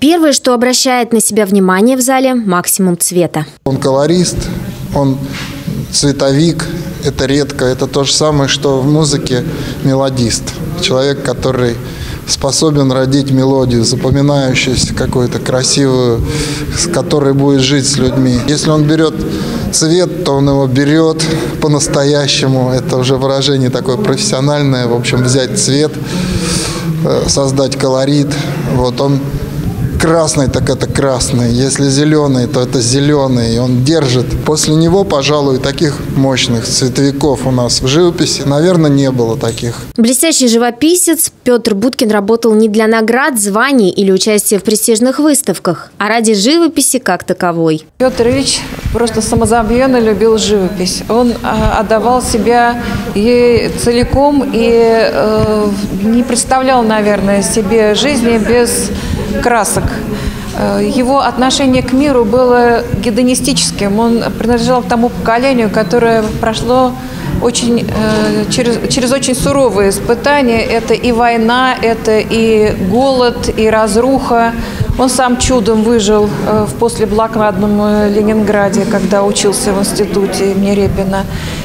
Первое, что обращает на себя внимание в зале – максимум цвета. Он колорист, он цветовик, это редко. Это то же самое, что в музыке мелодист. Человек, который способен родить мелодию, запоминающуюся какую-то красивую, с которой будет жить с людьми. Если он берет цвет, то он его берет по-настоящему. Это уже выражение такое профессиональное. В общем, взять цвет, э, создать колорит. Вот он красный, так это красный. Если зеленый, то это зеленый. И он держит. После него, пожалуй, таких мощных цветовиков у нас в живописи, наверное, не было таких. Блестящий живописец Петр Будкин работал не для наград, званий или участия в престижных выставках, а ради живописи как таковой. Петр Ильич просто самозабвенно любил живопись. Он а, отдавал себя ей целиком и э, не представлял, наверное, себе жизни без красок. Э, его отношение к миру было гедонистическим. Он принадлежал к тому поколению, которое прошло очень, э, через, через очень суровые испытания. Это и война, это и голод, и разруха. Он сам чудом выжил э, в послеблокадном э, Ленинграде, когда учился в институте имени Репина.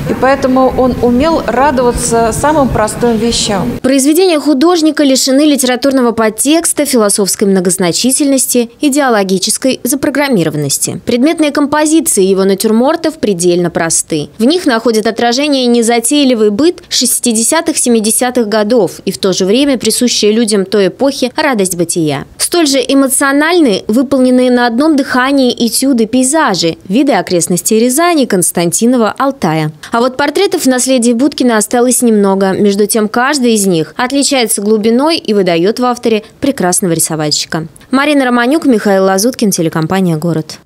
И поэтому он умел радоваться самым простым вещам. Произведения художника лишены литературного подтекста, философской многозначительности, идеологической запрограммированности. Предметные композиции его натюрмортов предельно просты. В них находит отражение незатейливый быт 60-70-х годов и в то же время присущая людям той эпохи радость бытия. Столь же эмоциональны выполненные на одном дыхании этюды пейзажи, виды окрестностей Рязани, Константинова, Алтая. А вот портретов в наследии Будкина осталось немного. Между тем, каждый из них отличается глубиной и выдает в авторе прекрасного рисовальщика. Марина Романюк, Михаил Лазуткин, телекомпания «Город».